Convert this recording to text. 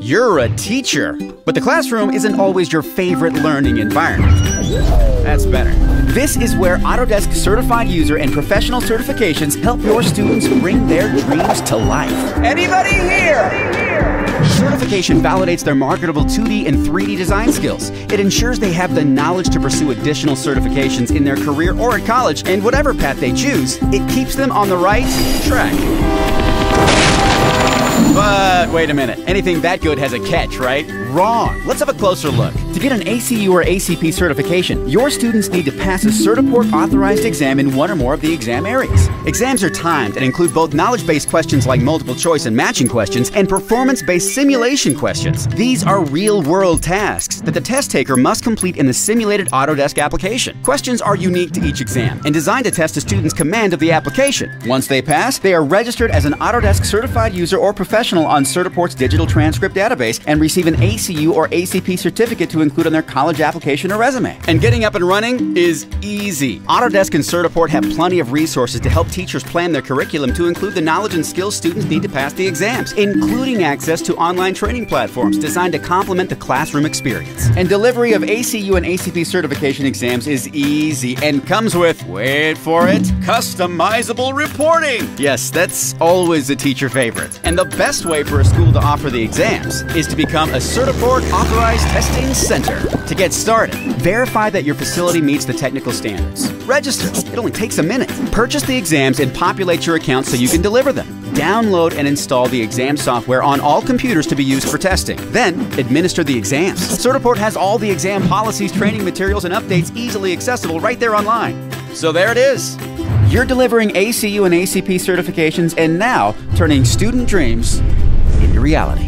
You're a teacher, but the classroom isn't always your favorite learning environment. That's better. This is where Autodesk Certified User and Professional Certifications help your students bring their dreams to life. Anybody here? Certification validates their marketable 2D and 3D design skills. It ensures they have the knowledge to pursue additional certifications in their career or at college, and whatever path they choose, it keeps them on the right track. Wait a minute. Anything that good has a catch, right? Wrong. Let's have a closer look. To get an ACU or ACP certification, your students need to pass a Certiport authorized exam in one or more of the exam areas. Exams are timed and include both knowledge based questions like multiple choice and matching questions and performance based simulation questions. These are real world tasks that the test taker must complete in the simulated Autodesk application. Questions are unique to each exam and designed to test a student's command of the application. Once they pass, they are registered as an Autodesk certified user or professional on Certiport's digital transcript database and receive an ACU or ACP certificate to include on their college application or resume. And getting up and running is easy. Autodesk and Certiport have plenty of resources to help teachers plan their curriculum to include the knowledge and skills students need to pass the exams, including access to online training platforms designed to complement the classroom experience. And delivery of ACU and ACP certification exams is easy and comes with, wait for it, customizable reporting. Yes, that's always a teacher favorite. And the best way for a school to offer the exams is to become a Certiport authorized testing center. To get started, verify that your facility meets the technical standards. Register. It only takes a minute. Purchase the exams and populate your account so you can deliver them. Download and install the exam software on all computers to be used for testing. Then, administer the exams. Certiport has all the exam policies, training materials, and updates easily accessible right there online. So there it is. You're delivering ACU and ACP certifications and now turning student dreams into reality.